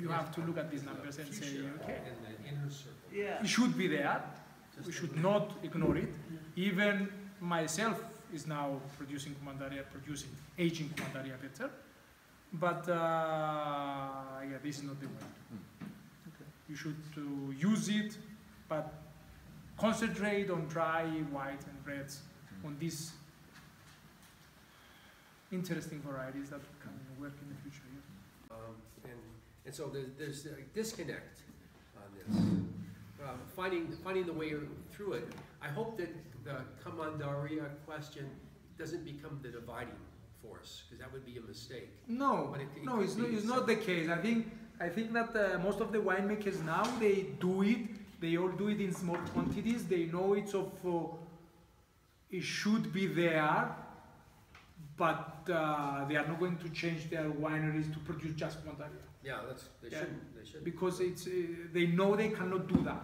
you have to look at these numbers and say, okay, In the inner circle. Yeah. it should be there. Just We should not ignore it. Even myself is now producing commandaria, producing aging commandaria better. But uh, yeah, this is not the way. You should uh, use it, but concentrate on dry white and reds on these interesting varieties that can work in the future. Yeah. Um, and, and so there's, there's a disconnect on this. Uh, finding, finding the way through it. I hope that the commandaria question doesn't become the dividing force, because that would be a mistake. No, But it- it no, it's not, it's not the case. I think, I think that uh, most of the winemakers now, they do it, they all do it in small quantities, they know it's of, uh, it should be there, but uh, they are not going to change their wineries to produce just commandaria. Yeah, that's, they Yeah. shouldn't, they shouldn't. Because it's, uh, they know they cannot do that.